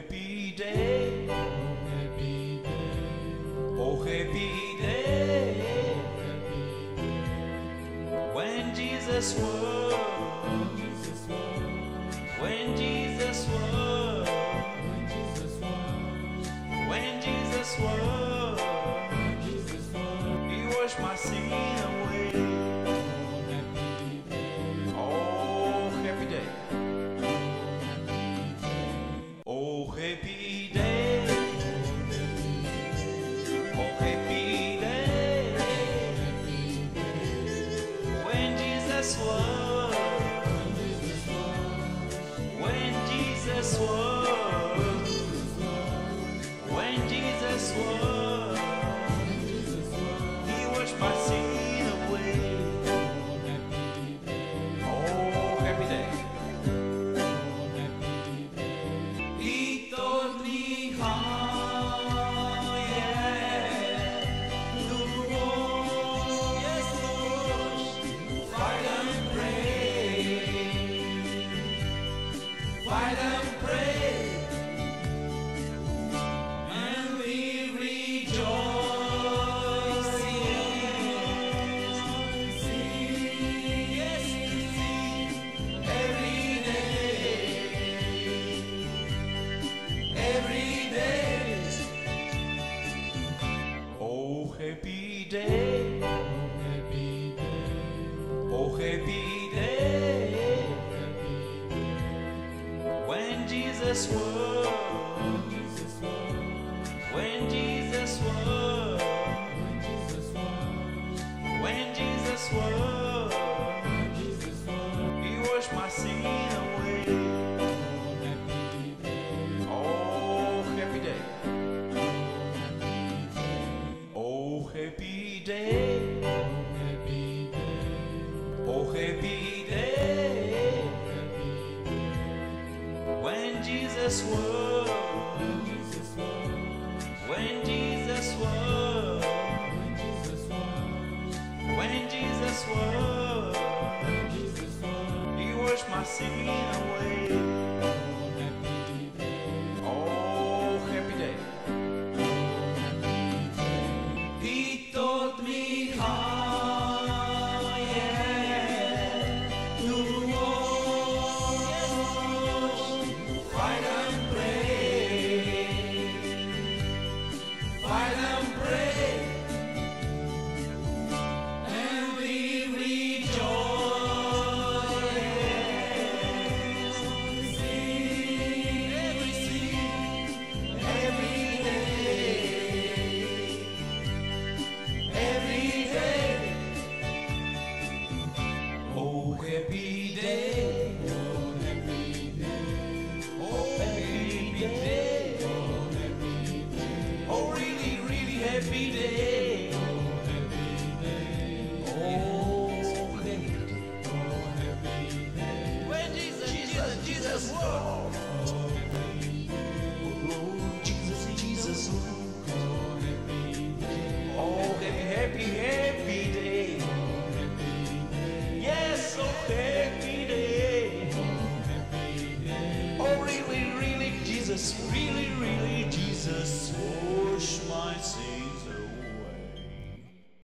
happy day. Oh happy day. Oh happy day. When Jesus was. When Jesus was. When Jesus was. He washed my sin away. Jesus was, when Jesus was, when Jesus was, He washed my sin away. Oh, happy day. He taught me how, happy. When Jesus was. When Jesus was. Jesus was. When Jesus was. When Jesus was. He washed my sin Jesus.